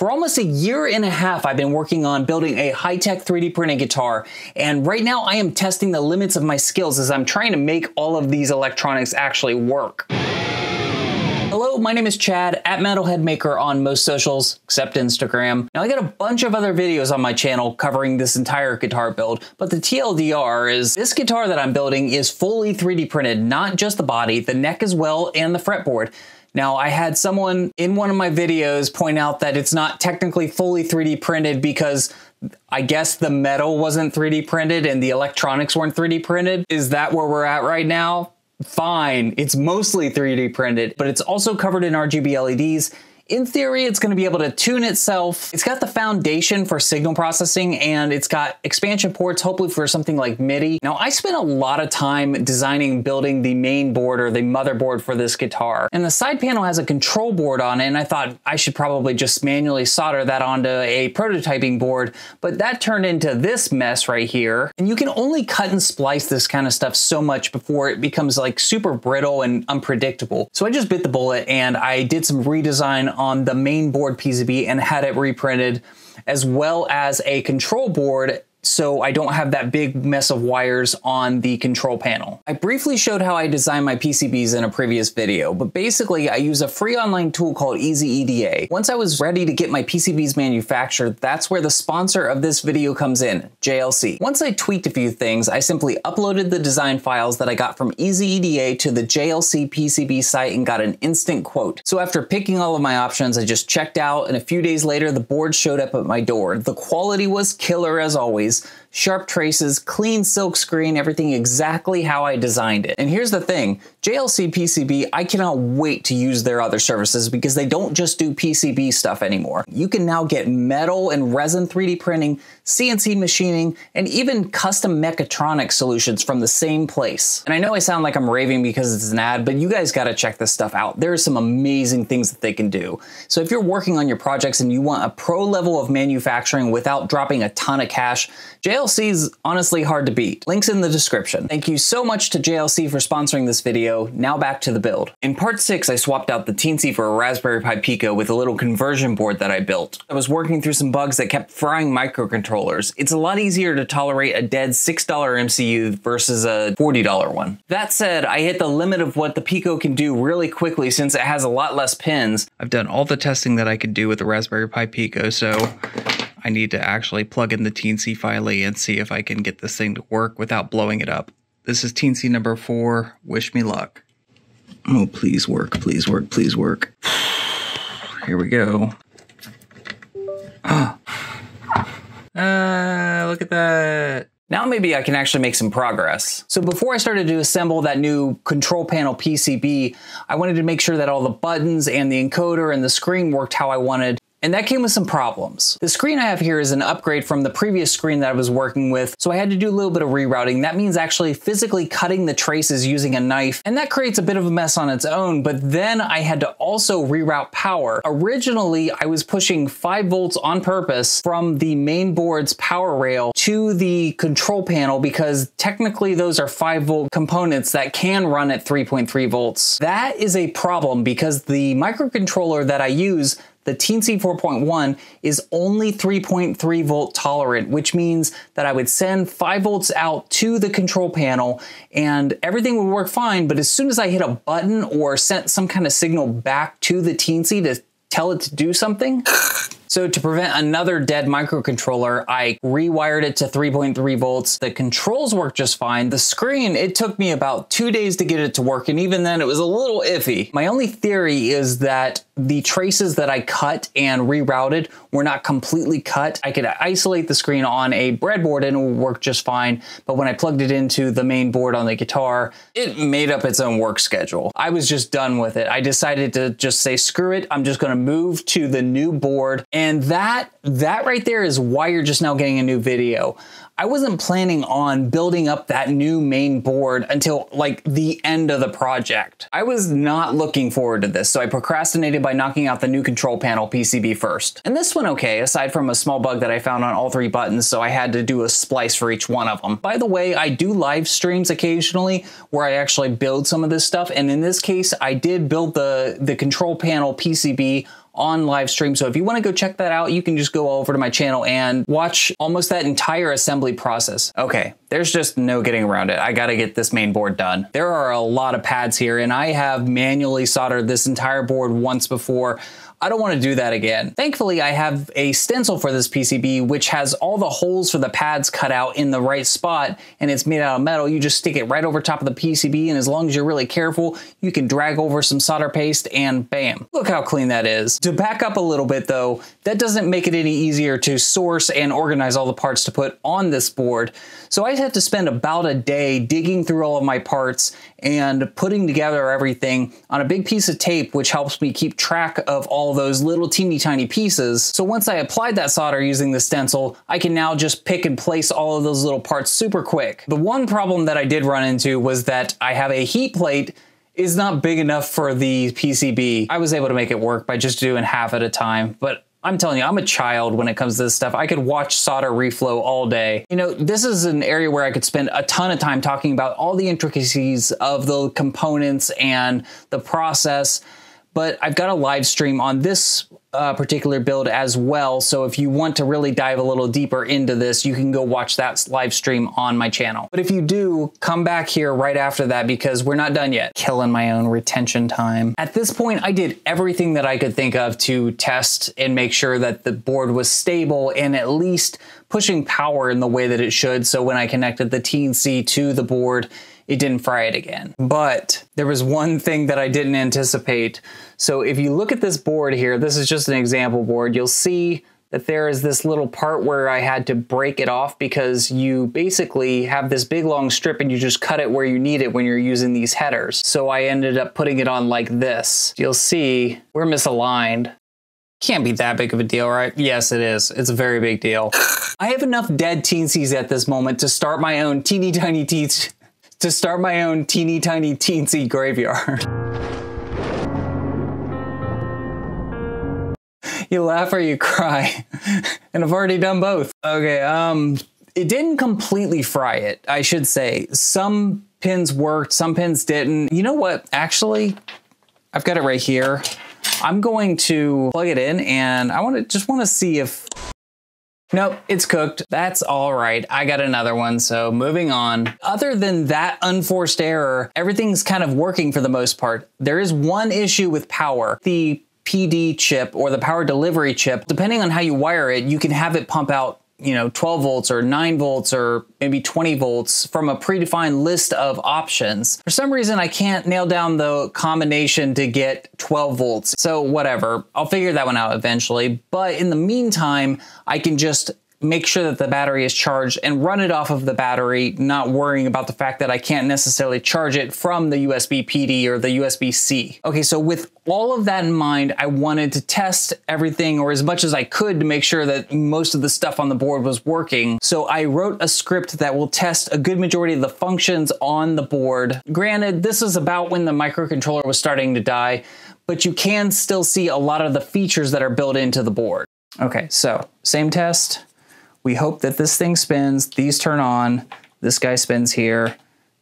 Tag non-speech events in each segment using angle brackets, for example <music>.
For almost a year and a half, I've been working on building a high-tech 3D printing guitar, and right now I am testing the limits of my skills as I'm trying to make all of these electronics actually work. Hello, my name is Chad at Metalhead Maker on most socials except Instagram. Now I got a bunch of other videos on my channel covering this entire guitar build, but the TLDR is this guitar that I'm building is fully 3D printed, not just the body, the neck as well, and the fretboard. Now, I had someone in one of my videos point out that it's not technically fully 3D printed because I guess the metal wasn't 3D printed and the electronics weren't 3D printed. Is that where we're at right now? Fine, it's mostly 3D printed, but it's also covered in RGB LEDs in theory, it's going to be able to tune itself. It's got the foundation for signal processing and it's got expansion ports, hopefully for something like MIDI. Now, I spent a lot of time designing, building the main board or the motherboard for this guitar. And the side panel has a control board on it, and I thought I should probably just manually solder that onto a prototyping board, but that turned into this mess right here. And you can only cut and splice this kind of stuff so much before it becomes like super brittle and unpredictable. So I just bit the bullet and I did some redesign on the main board PCB and had it reprinted, as well as a control board so I don't have that big mess of wires on the control panel. I briefly showed how I design my PCBs in a previous video, but basically I use a free online tool called EasyEDA. Once I was ready to get my PCBs manufactured, that's where the sponsor of this video comes in, JLC. Once I tweaked a few things, I simply uploaded the design files that I got from EasyEDA to the JLC PCB site and got an instant quote. So after picking all of my options, I just checked out and a few days later the board showed up at my door. The quality was killer as always, guys sharp traces, clean silk screen, everything exactly how I designed it. And here's the thing, JLC PCB, I cannot wait to use their other services because they don't just do PCB stuff anymore. You can now get metal and resin 3D printing, CNC machining, and even custom mechatronic solutions from the same place. And I know I sound like I'm raving because it's an ad, but you guys gotta check this stuff out. There are some amazing things that they can do. So if you're working on your projects and you want a pro level of manufacturing without dropping a ton of cash, JLC is honestly hard to beat. Links in the description. Thank you so much to JLC for sponsoring this video. Now back to the build. In part 6, I swapped out the Teensy for a Raspberry Pi Pico with a little conversion board that I built. I was working through some bugs that kept frying microcontrollers. It's a lot easier to tolerate a dead $6 MCU versus a $40 one. That said, I hit the limit of what the Pico can do really quickly since it has a lot less pins. I've done all the testing that I could do with the Raspberry Pi Pico, so I need to actually plug in the Teensy File and see if I can get this thing to work without blowing it up. This is Teensy number four. Wish me luck. Oh, please work, please work, please work. <sighs> Here we go. Ah, uh, look at that. Now maybe I can actually make some progress. So before I started to assemble that new control panel PCB, I wanted to make sure that all the buttons and the encoder and the screen worked how I wanted and that came with some problems. The screen I have here is an upgrade from the previous screen that I was working with, so I had to do a little bit of rerouting. That means actually physically cutting the traces using a knife, and that creates a bit of a mess on its own, but then I had to also reroute power. Originally, I was pushing 5 volts on purpose from the main board's power rail to the control panel because technically those are 5 volt components that can run at 3.3 volts. That is a problem because the microcontroller that I use the Teensy 4.1 is only 3.3 volt tolerant, which means that I would send 5 volts out to the control panel and everything would work fine. But as soon as I hit a button or sent some kind of signal back to the Teensy to tell it to do something, so to prevent another dead microcontroller, I rewired it to 3.3 volts. The controls work just fine. The screen, it took me about two days to get it to work, and even then it was a little iffy. My only theory is that the traces that I cut and rerouted were not completely cut. I could isolate the screen on a breadboard and it would work just fine, but when I plugged it into the main board on the guitar, it made up its own work schedule. I was just done with it. I decided to just say, screw it, I'm just gonna move to the new board and that, that right there is why you're just now getting a new video. I wasn't planning on building up that new main board until like the end of the project. I was not looking forward to this, so I procrastinated by knocking out the new control panel PCB first. And this went okay, aside from a small bug that I found on all three buttons, so I had to do a splice for each one of them. By the way, I do live streams occasionally where I actually build some of this stuff, and in this case, I did build the, the control panel PCB on live stream. So if you want to go check that out, you can just go over to my channel and watch almost that entire assembly process. Okay, there's just no getting around it. I got to get this main board done. There are a lot of pads here and I have manually soldered this entire board once before. I don't want to do that again. Thankfully, I have a stencil for this PCB, which has all the holes for the pads cut out in the right spot, and it's made out of metal. You just stick it right over top of the PCB, and as long as you're really careful, you can drag over some solder paste, and bam. Look how clean that is. To back up a little bit though, that doesn't make it any easier to source and organize all the parts to put on this board. So I have to spend about a day digging through all of my parts and putting together everything on a big piece of tape, which helps me keep track of all those little teeny tiny pieces. So once I applied that solder using the stencil, I can now just pick and place all of those little parts super quick. The one problem that I did run into was that I have a heat plate is not big enough for the PCB. I was able to make it work by just doing half at a time, but I'm telling you, I'm a child when it comes to this stuff. I could watch solder reflow all day. You know, this is an area where I could spend a ton of time talking about all the intricacies of the components and the process but I've got a live stream on this uh, particular build as well. So if you want to really dive a little deeper into this, you can go watch that live stream on my channel. But if you do, come back here right after that because we're not done yet. Killing my own retention time. At this point, I did everything that I could think of to test and make sure that the board was stable and at least pushing power in the way that it should. So when I connected the Teensy to the board, it didn't fry it again. But there was one thing that I didn't anticipate. So if you look at this board here, this is just an example board, you'll see that there is this little part where I had to break it off because you basically have this big long strip and you just cut it where you need it when you're using these headers. So I ended up putting it on like this. You'll see we're misaligned. Can't be that big of a deal, right? Yes, it is. It's a very big deal. <sighs> I have enough dead teensies at this moment to start my own teeny tiny teens to start my own teeny tiny teensy graveyard. <laughs> you laugh or you cry. <laughs> and I've already done both. Okay, um, it didn't completely fry it, I should say. Some pins worked, some pins didn't. You know what? Actually, I've got it right here. I'm going to plug it in and I want to just want to see if Nope, it's cooked. That's all right. I got another one, so moving on. Other than that unforced error, everything's kind of working for the most part. There is one issue with power. The PD chip or the power delivery chip, depending on how you wire it, you can have it pump out you know 12 volts or 9 volts or maybe 20 volts from a predefined list of options. For some reason I can't nail down the combination to get 12 volts. So whatever, I'll figure that one out eventually. But in the meantime, I can just make sure that the battery is charged and run it off of the battery, not worrying about the fact that I can't necessarily charge it from the USB PD or the USB C. Okay, so with all of that in mind, I wanted to test everything or as much as I could to make sure that most of the stuff on the board was working. So I wrote a script that will test a good majority of the functions on the board. Granted, this is about when the microcontroller was starting to die, but you can still see a lot of the features that are built into the board. Okay, so same test, we hope that this thing spins, these turn on, this guy spins here.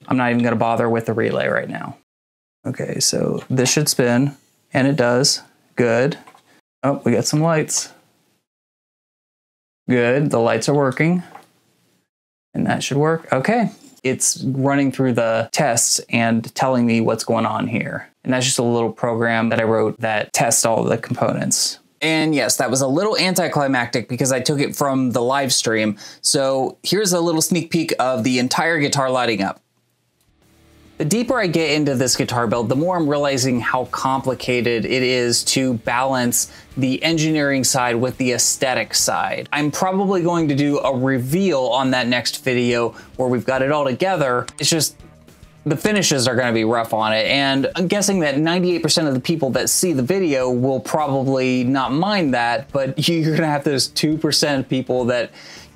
I'm not even gonna bother with the relay right now. Okay, so this should spin, and it does. Good. Oh, we got some lights. Good, the lights are working. And that should work. Okay, it's running through the tests and telling me what's going on here. And that's just a little program that I wrote that tests all the components. And yes, that was a little anticlimactic because I took it from the live stream. So here's a little sneak peek of the entire guitar lighting up. The deeper I get into this guitar build, the more I'm realizing how complicated it is to balance the engineering side with the aesthetic side. I'm probably going to do a reveal on that next video where we've got it all together. It's just the finishes are going to be rough on it. And I'm guessing that 98% of the people that see the video will probably not mind that, but <laughs> you're going to have those 2% people that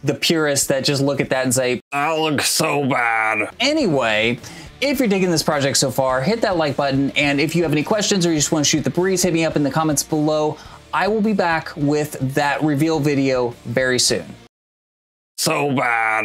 the purists that just look at that and say, that looks so bad. Anyway, if you're digging this project so far, hit that like button. And if you have any questions or you just want to shoot the breeze, hit me up in the comments below. I will be back with that reveal video very soon. So bad.